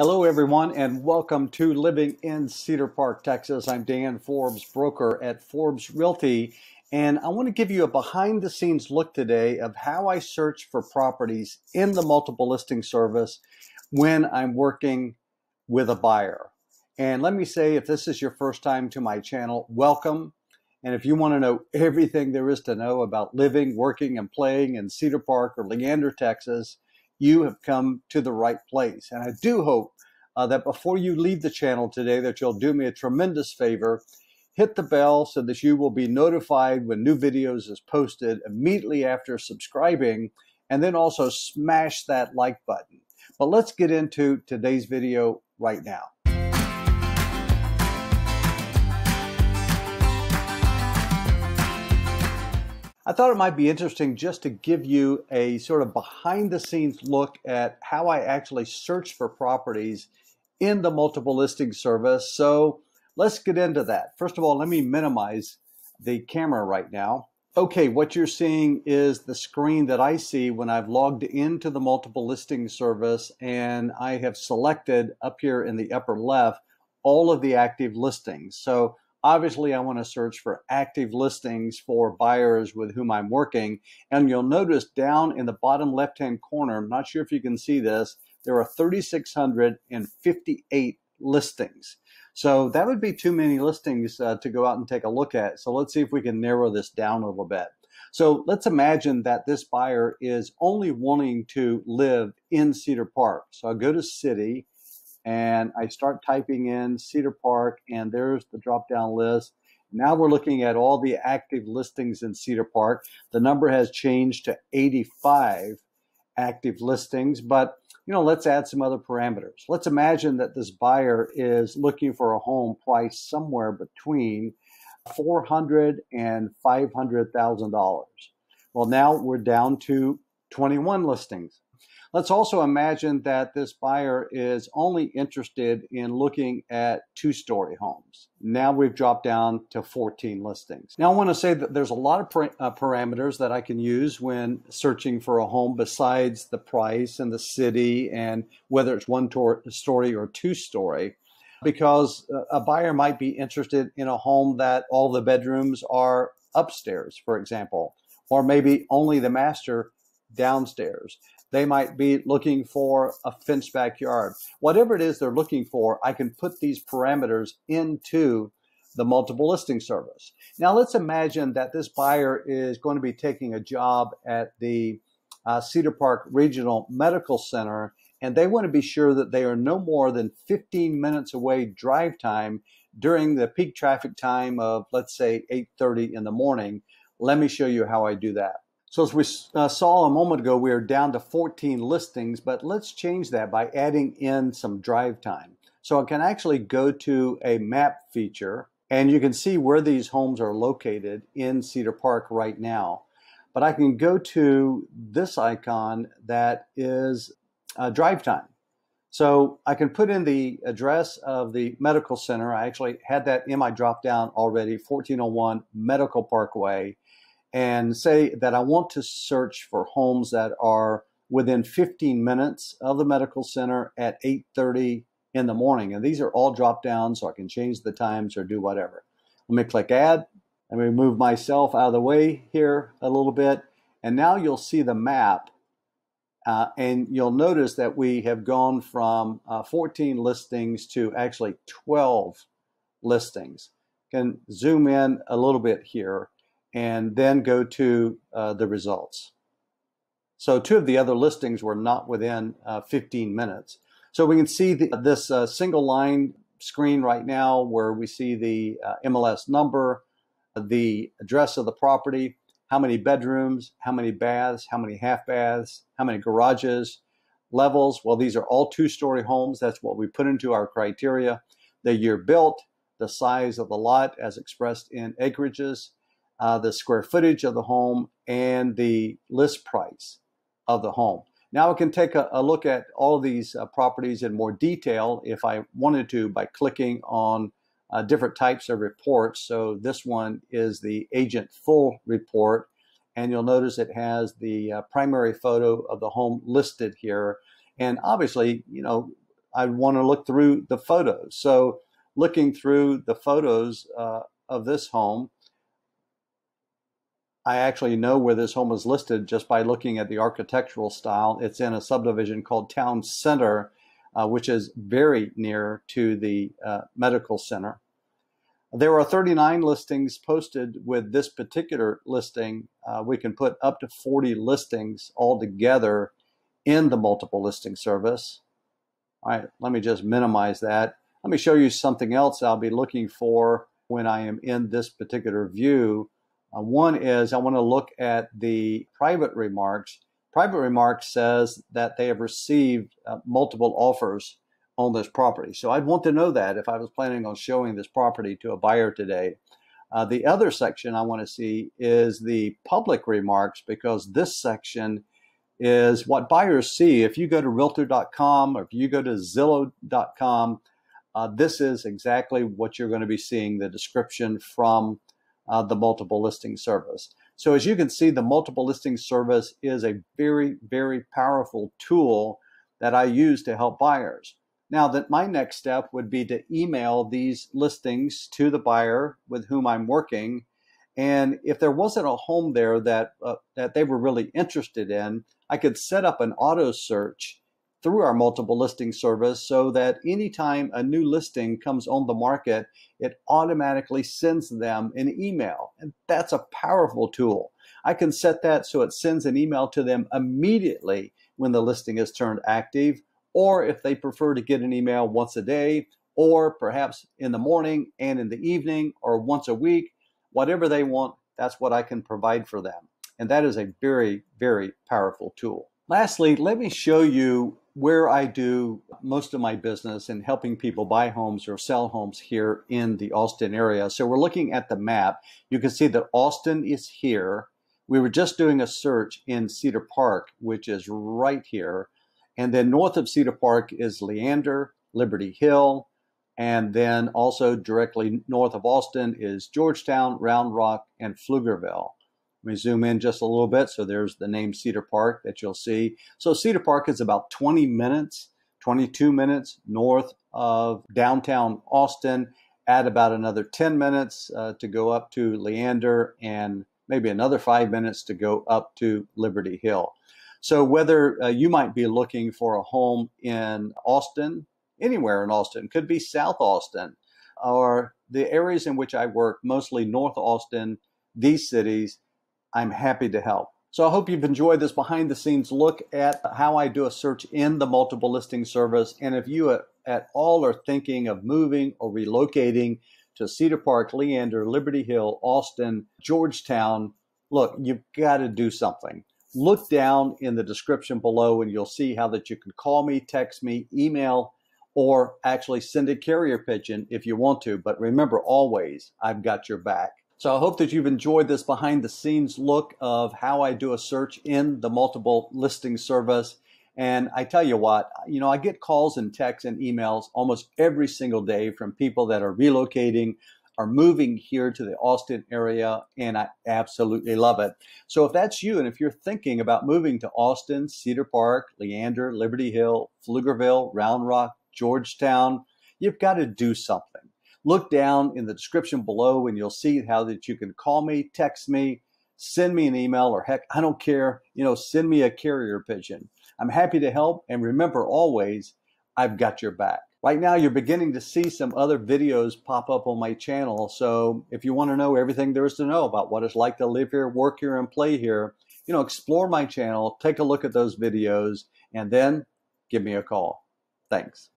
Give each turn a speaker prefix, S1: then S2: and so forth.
S1: Hello, everyone, and welcome to Living in Cedar Park, Texas. I'm Dan Forbes, broker at Forbes Realty, and I want to give you a behind the scenes look today of how I search for properties in the multiple listing service when I'm working with a buyer. And let me say, if this is your first time to my channel, welcome. And if you want to know everything there is to know about living, working, and playing in Cedar Park or Leander, Texas, you have come to the right place. And I do hope uh, that before you leave the channel today, that you'll do me a tremendous favor. Hit the bell so that you will be notified when new videos is posted immediately after subscribing, and then also smash that like button. But let's get into today's video right now. I thought it might be interesting just to give you a sort of behind the scenes look at how I actually search for properties in the multiple listing service. So let's get into that. First of all, let me minimize the camera right now. Okay, what you're seeing is the screen that I see when I've logged into the multiple listing service and I have selected up here in the upper left all of the active listings. So Obviously, I want to search for active listings for buyers with whom I'm working. And you'll notice down in the bottom left hand corner, I'm not sure if you can see this, there are 3,658 listings. So that would be too many listings uh, to go out and take a look at. So let's see if we can narrow this down a little bit. So let's imagine that this buyer is only wanting to live in Cedar Park. So I'll go to city and I start typing in Cedar Park, and there's the drop down list. Now we're looking at all the active listings in Cedar Park. The number has changed to 85 active listings, but you know, let's add some other parameters. Let's imagine that this buyer is looking for a home priced somewhere between 400 and 500 thousand dollars. Well, now we're down to 21 listings. Let's also imagine that this buyer is only interested in looking at two story homes. Now we've dropped down to 14 listings. Now I want to say that there's a lot of par- uh, parameters that I can use when searching for a home besides the price and the city and whether it's one tor- story or two story because a buyer might be interested in a home that all the bedrooms are upstairs, for example, or maybe only the master downstairs. They might be looking for a fenced backyard. Whatever it is they're looking for, I can put these parameters into the multiple listing service. Now, let's imagine that this buyer is going to be taking a job at the uh, Cedar Park Regional Medical Center, and they want to be sure that they are no more than 15 minutes away drive time during the peak traffic time of, let's say, 8:30 in the morning. Let me show you how I do that. So as we uh, saw a moment ago, we are down to 14 listings, but let's change that by adding in some drive time. So I can actually go to a map feature and you can see where these homes are located in Cedar Park right now. But I can go to this icon that is uh, drive time. So I can put in the address of the medical center. I actually had that in my drop down already, 1401 Medical Parkway and say that I want to search for homes that are within 15 minutes of the medical center at 8:30 in the morning. And these are all drop down so I can change the times or do whatever. Let me click add. Let me move myself out of the way here a little bit. And now you'll see the map. Uh, and you'll notice that we have gone from uh, 14 listings to actually 12 listings. Can zoom in a little bit here and then go to uh, the results. So two of the other listings were not within uh, 15 minutes. So we can see the, this uh, single line screen right now where we see the uh, MLS number, the address of the property, how many bedrooms, how many baths, how many half baths, how many garages, levels. Well, these are all two story homes. That's what we put into our criteria. The year built, the size of the lot as expressed in acreages, uh, the square footage of the home, and the list price of the home. Now I can take a, a look at all these uh, properties in more detail if I wanted to by clicking on uh, different types of reports. So this one is the agent full report, and you'll notice it has the uh, primary photo of the home listed here. And obviously, you know, I'd want to look through the photos. So looking through the photos uh, of this home, I actually know where this home is listed just by looking at the architectural style. It's in a subdivision called Town Center, uh, which is very near to the uh, medical center. There are 39 listings posted with this particular listing. Uh, we can put up to 40 listings all together in the multiple listing service. All right, let me just minimize that. Let me show you something else I'll be looking for when I am in this particular view. Uh, one is I want to look at the private remarks. Private remarks says that they have received uh, multiple offers on this property. So I'd want to know that if I was planning on showing this property to a buyer today. Uh, the other section I want to see is the public remarks because this section is what buyers see. If you go to realtor.com or if you go to zillow.com, uh, this is exactly what you're going to be seeing the description from uh, the multiple listing service. So as you can see, the multiple listing service is a very, very powerful tool that I use to help buyers. Now that my next step would be to email these listings to the buyer with whom I'm working. And if there wasn't a home there that, uh, that they were really interested in, I could set up an auto search through our multiple listing service so that anytime a new listing comes on the market, it automatically sends them an email. And that's a powerful tool. I can set that so it sends an email to them immediately when the listing is turned active or if they prefer to get an email once a day, or perhaps in the morning and in the evening, or once a week, whatever they want, that's what I can provide for them. And that is a very, very powerful tool. Lastly, let me show you where I do most of my business in helping people buy homes or sell homes here in the Austin area. So we're looking at the map. You can see that Austin is here. We were just doing a search in Cedar Park, which is right here. And then north of Cedar Park is Leander, Liberty Hill, and then also directly north of Austin is Georgetown, Round Rock, and Pflugerville. Let me zoom in just a little bit. So there's the name Cedar Park that you'll see. So Cedar Park is about 20 minutes, 22 minutes north of downtown Austin. Add about another 10 minutes uh, to go up to Leander and maybe another five minutes to go up to Liberty Hill. So whether uh, you might be looking for a home in Austin, anywhere in Austin, could be South Austin, or the areas in which I work, mostly North Austin, these cities, I'm happy to help. So I hope you've enjoyed this behind the scenes look at how I do a search in the multiple listing service. And if you at all are thinking of moving or relocating to Cedar Park, Leander, Liberty Hill, Austin, Georgetown, look, you've got to do something look down in the description below and you'll see how that you can call me, text me, email, or actually send a carrier pigeon if you want to. But remember always, I've got your back. So I hope that you've enjoyed this behind the scenes look of how I do a search in the multiple listing service. And I tell you what, you know, I get calls and texts and emails almost every single day from people that are relocating are moving here to the Austin area, and I absolutely love it. So if that's you, and if you're thinking about moving to Austin, Cedar Park, Leander, Liberty Hill, Pflugerville, Round Rock, Georgetown, you've got to do something. Look down in the description below, and you'll see how that you can call me, text me, send me an email, or heck, I don't care. You know, send me a carrier pigeon. I'm happy to help, and remember always, I've got your back. Right now, you're beginning to see some other videos pop up on my channel. So if you want to know everything there is to know about what it's like to live here, work here, and play here, you know, explore my channel, take a look at those videos, and then give me a call. Thanks.